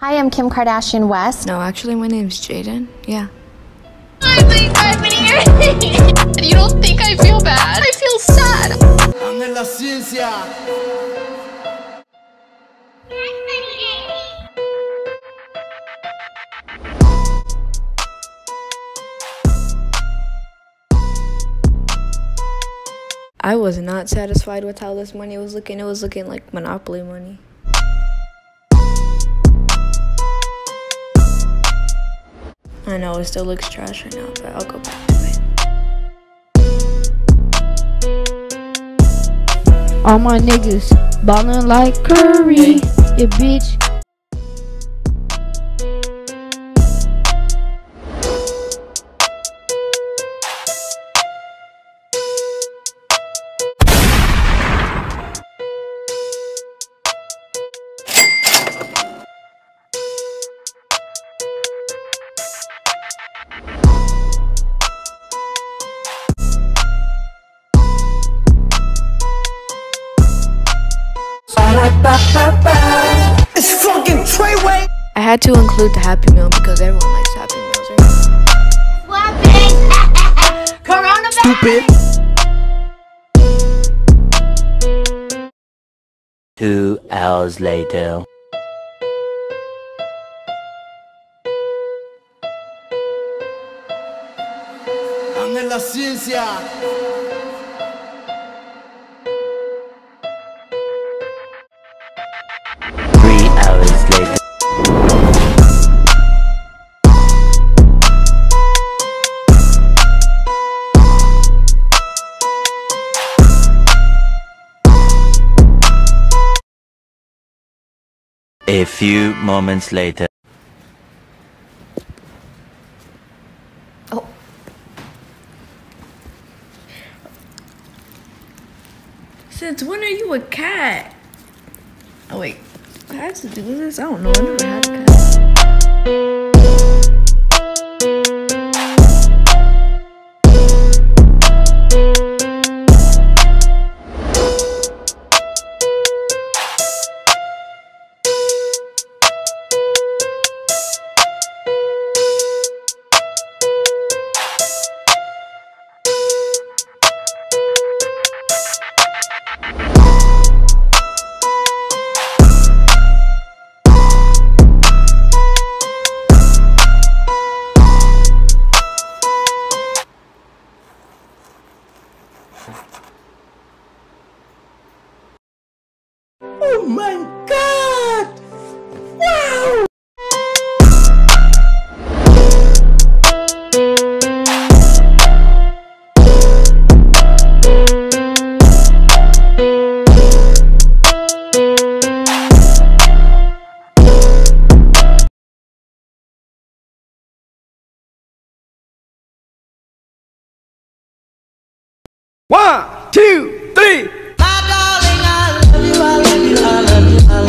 Hi, I'm Kim Kardashian West. No, actually, my name's Jayden. Yeah. you don't think I feel bad? I feel sad. en la ciencia. I was not satisfied with how this money was looking. It was looking like Monopoly money. I know it still looks trash right now, but I'll go back to it. All my niggas ballin' like Curry. Yeah, bitch. It's fucking Treyway. I had to include the Happy Meal because everyone likes Happy Meals, right? Stupid. Two hours later. en la ciencia. A few moments later. Oh. Since when are you a cat? Oh wait, I have to do this. I don't know. I never had a cat. Oh my god! Wow! One, two, three. I